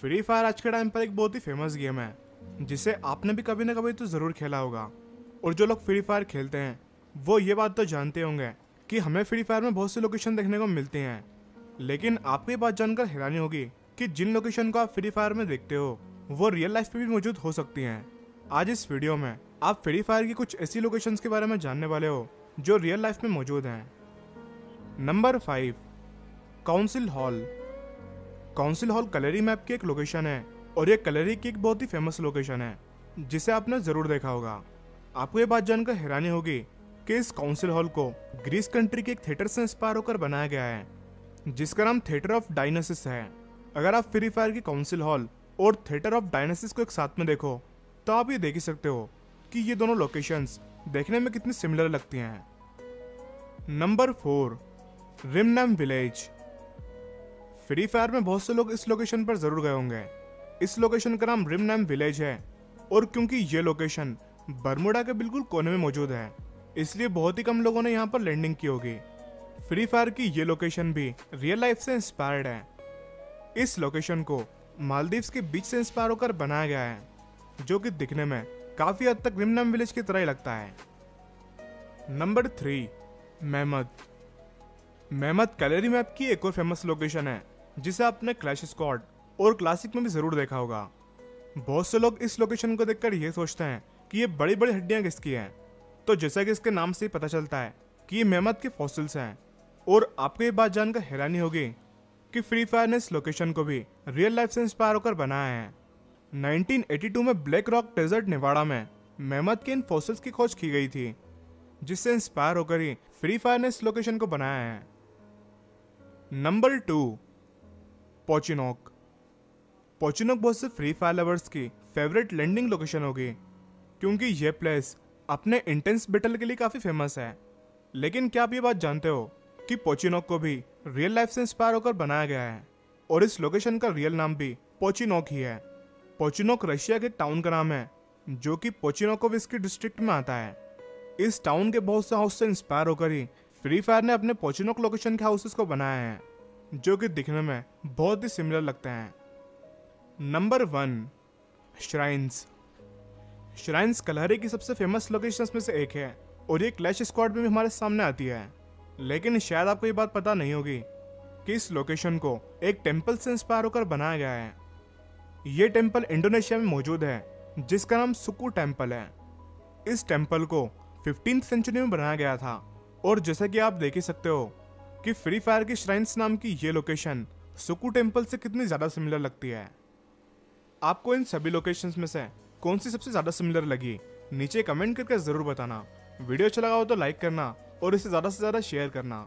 Free fire आज के time पर एक बहुत ही फ़ेमस गेम है, जिसे आपने भी कभी ना कभी तो ज़रूर खेला होगा। और जो लोग फ्री फायर खेलते हैं, वो ये बात तो जानते होंगे कि हमें फ्री फायर में बहुत सी लोकेशन देखने को मिलती हैं। लेकिन आपको ये बात जानकर हैरानी होगी कि जिन लोकेशन को आप फ्री फायर में देखते हो, वो रियल लाइफ में भी मौजूद हो सकती हैं। आज इस वीडियो में आप फ्री फायर की कुछ ऐसी लोकेशन के बारे में जानने वाले हो, जो रियल लाइफ में मौजूद हैं। Number five council hall council hall Kalahari map की एक लोकेशन है और ये कलरी की एक बहुत ही फ़ेमस लोकेशन है, जिसे आपने ज़रूर देखा होगा। आपको ये बात जानकर हैरानी होगी कि इस काउंसिल हॉल को ग्रीस कंट्री के एक थिएटर से इंस्पायर होकर बनाया गया है, जिसका नाम थिएटर ऑफ़ डायनासिस है। अगर आप फ्री फायर की काउंसिल हॉल और थिएटर ऑफ़ डायनासिस को एक साथ में देखो तो आप ये देख ही सकते हो कि ये दोनों लोकेशंस देखने में कितनी सिमिलर लगती हैं। Number four Rim Nam village Free Fire में बहुत से लोग इस लोकेशन पर ज़रूर गए होंगे। इस लोकेशन का नाम रिमनम विलेज है। और क्योंकि ये लोकेशन बरमुडा के बिल्कुल कोने में मौजूद है, इसलिए बहुत ही कम लोगों ने यहाँ पर लैंडिंग की होगी। फ्री फायर की ये लोकेशन भी रियल लाइफ से इंस्पायर्ड है। इस लोकेशन को मालदीव्स के बीच से इंस्पायर होकर बनाया गया है, जो कि दिखने में काफ़ी हद तक रिमनम विलेज की तरह ही लगता है। Number three Mehmed Mehmed Kalahari map की एक और फ़ेमस लोकेशन है जिसे आपने क्लैश स्क्वाड और क्लासिक में भी ज़रूर देखा होगा। बहुत से लोग इस लोकेशन को देखकर ये सोचते हैं कि ये बड़ी बड़ी हड्डियाँ किसकी हैं। तो जैसा कि इसके नाम से ही पता चलता है कि ये मेहमद के फॉसिल्स हैं। और आपको ये बात जानकर हैरानी होगी कि फ्री फायर ने इस लोकेशन को भी रियल लाइफ से इंस्पायर होकर बनाया है। 1982 में ब्लैक रॉक डेजर्ट नेवाड़ा में मेहमत के इन फॉसिल्स की खोज की गई थी, जिससे इंस्पायर होकर ही फ्री फायर ने इस लोकेशन को बनाया है। Number two Pochinok. पोचिनोक बहुत से फ्री फायर लवर्स की फेवरेट लैंडिंग लोकेशन होगी, क्योंकि यह प्लेस अपने इंटेंस बैटल के लिए काफ़ी फ़ेमस है। लेकिन क्या आप ये बात जानते हो कि पोचिनोक को भी रियल लाइफ से इंस्पायर होकर बनाया गया है? और इस लोकेशन का रियल नाम भी पोचिनोक ही है। पोचिनोक रशिया के टाउन का नाम है, जो कि पोचिनोकोविस्की डिस्ट्रिक्ट में आता है। इस टाउन के बहुत से हाउस से इंस्पायर होकर ही फ्री फायर ने अपने पोचिनोक लोकेशन के हाउसेस को बनाया है। जो कि दिखने में बहुत ही सिमिलर लगते हैं। Number one shrines shrines Kalahari की सबसे फ़ेमस लोकेशंस में से एक है और ये क्लैश स्क्वाड में भी हमारे सामने आती है। लेकिन शायद आपको ये बात पता नहीं होगी कि इस लोकेशन को एक टेंपल से इंस्पायर होकर बनाया गया है। ये टेंपल इंडोनेशिया में मौजूद है, जिसका नाम सुकू टेंपल है। इस टेंपल को फिफ्टीन सेंचुरी में बनाया गया था और जैसा कि आप देख ही सकते हो कि फ्री फायर की श्राइन्स नाम की ये लोकेशन सुकू टेंपल से कितनी ज़्यादा सिमिलर लगती है? आपको इन सभी लोकेशंस में से कौन सी सबसे ज़्यादा सिमिलर लगी? नीचे कमेंट करके ज़रूर बताना। वीडियो अच्छा लगा हो तो लाइक करना और इसे ज़्यादा से ज़्यादा शेयर करना।